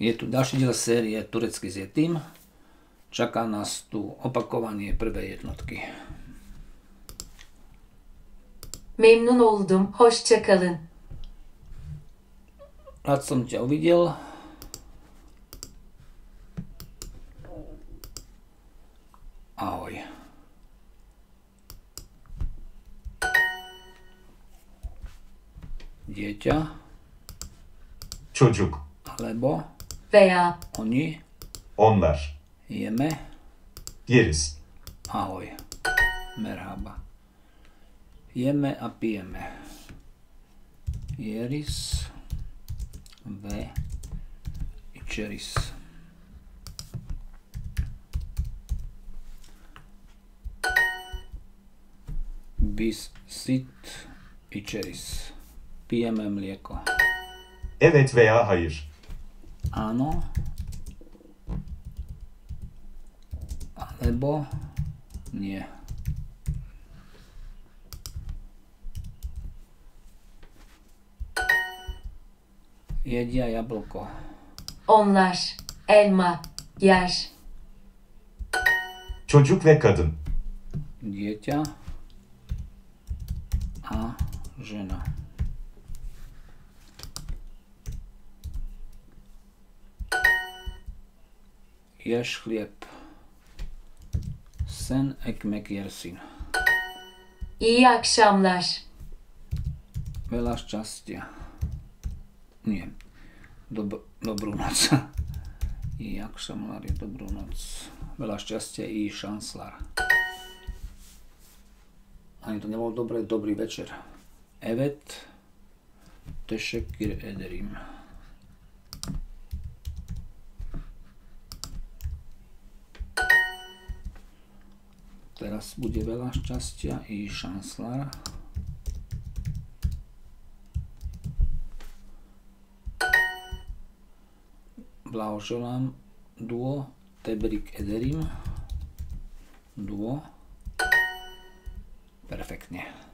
Je tu ďalší diel série Turecký s Yetim. Čaká nás tu opakovanie prvej jednotky. Memnun oldum. Hoşça kalın. Rád som ťa uvidel. Ahoj. Dieťa, Çocuk, alebo Veya oni, onlar, jeme, yeriz. ahoj. Merhaba. Jeme a pijeme. Jeris, ve, içeriz. Bis, sit, içeriz. Pijeme mlieko. Evet veya hayır. Áno. Alebo nie. Jedia jablko. onlar. Elma. Yer. Çocuk ve kadın. Dieťa a žena. Ješ chlieb. Sen ekmek yersin. İyi akşamlar. Veľa šťastia. Nie. Dob- dobrú noc. I akšamlar je dobrú noc. Veľa šťastia i šanslar. Ani to nebolo dobre, dobrý večer. Evet. Teşekkür ederim. Teraz bude veľa šťastia i šanslar. blahoželám duo Tebrik Ederim. Duo. Perfektne.